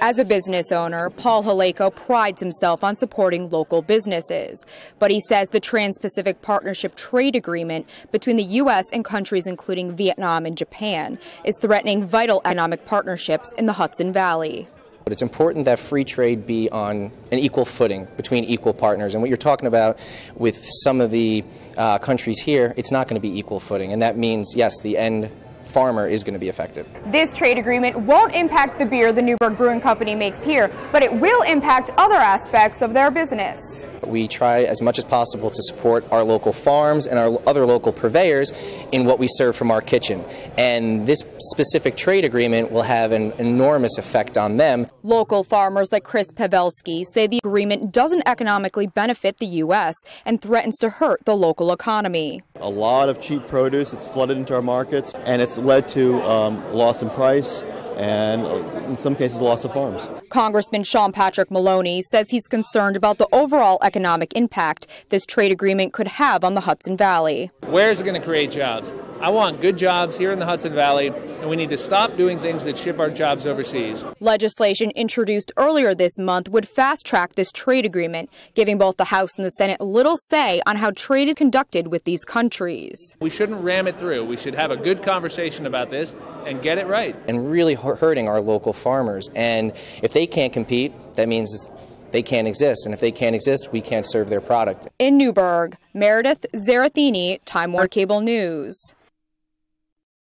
As a business owner, Paul Halayko prides himself on supporting local businesses. But he says the Trans Pacific Partnership Trade Agreement between the U.S. and countries including Vietnam and Japan is threatening vital economic partnerships in the Hudson Valley. But it's important that free trade be on an equal footing between equal partners. And what you're talking about with some of the uh, countries here, it's not going to be equal footing. And that means, yes, the end farmer is going to be affected. This trade agreement won't impact the beer the Newburgh Brewing Company makes here, but it will impact other aspects of their business. We try as much as possible to support our local farms and our other local purveyors in what we serve from our kitchen. And this specific trade agreement will have an enormous effect on them. Local farmers like Chris Pawelski say the agreement doesn't economically benefit the U.S. and threatens to hurt the local economy. A lot of cheap produce, it's flooded into our markets, and it's led to um, loss in price and uh, in some cases loss of farms. Congressman Sean Patrick Maloney says he's concerned about the overall economic impact this trade agreement could have on the Hudson Valley. Where is it going to create jobs? I want good jobs here in the Hudson Valley, and we need to stop doing things that ship our jobs overseas. Legislation introduced earlier this month would fast track this trade agreement, giving both the House and the Senate little say on how trade is conducted with these countries. We shouldn't ram it through. We should have a good conversation about this and get it right. And really hurting our local farmers. And if they can't compete, that means they can't exist. And if they can't exist, we can't serve their product. In Newburgh, Meredith Zaritheny, Time Warner Cable News.